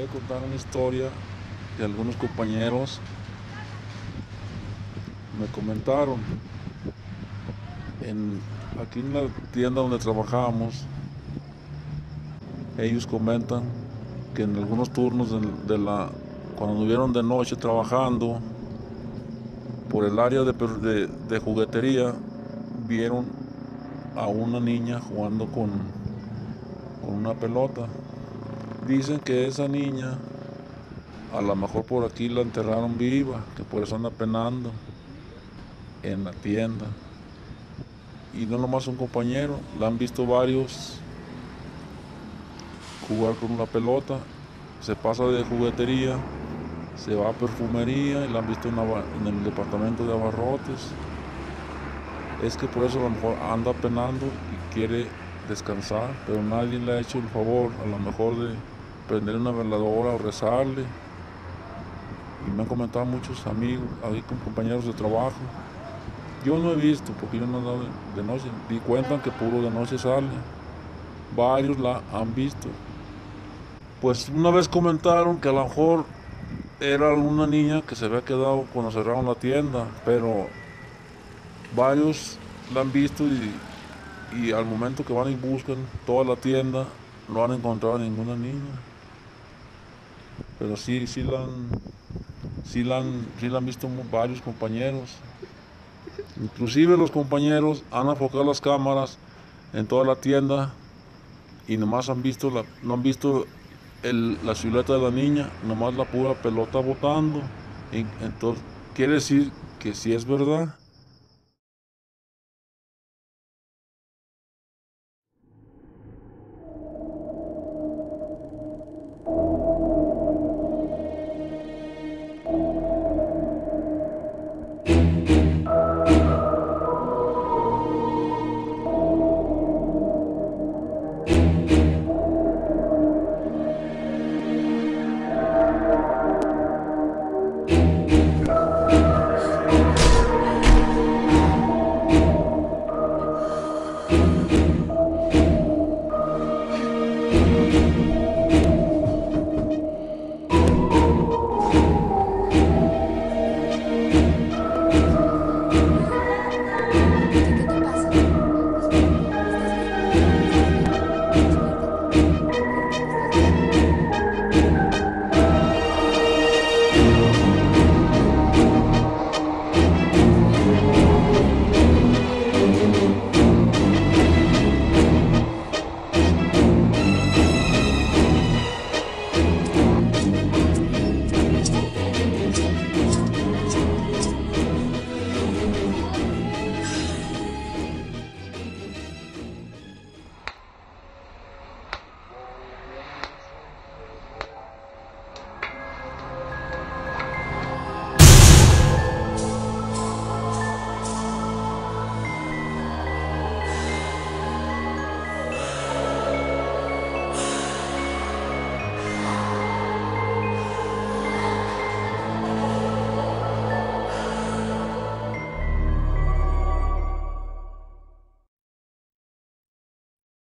voy a contar una historia que algunos compañeros me comentaron. En, aquí en la tienda donde trabajamos, ellos comentan que en algunos turnos de, la, cuando anduvieron de noche trabajando por el área de, de- de juguetería, vieron a una niña jugando con, con una pelota. Dicen que esa niña, a lo mejor por aquí la enterraron viva, que por eso anda penando en la tienda. Y no nomás un compañero, la han visto varios jugar con una pelota, se pasa de juguetería, se va a perfumería y la han visto en, el departamento de abarrotes. Es que por eso a lo mejor anda penando y quiere descansar, pero nadie le ha hecho el favor, a lo mejor de prender una veladora o rezarle. Y me han comentado muchos amigos, ahí con compañeros de trabajo. Yo no he visto, porque yo no he de, noche, y cuentan que puro de noche sale. Varios la han visto. Pues una vez comentaron que a lo mejor era una niña que se había quedado cuando cerraron la tienda, pero varios la han visto y, y al momento que van y buscan toda la tienda no han encontrado ninguna niña. Pero sí, sí la han, sí han, sí han visto varios compañeros. Inclusive los compañeros han enfocado las cámaras en toda la tienda y nomás han visto la, no han visto la silueta de la niña, nomás la pura pelota botando. Entonces quiere decir que si es verdad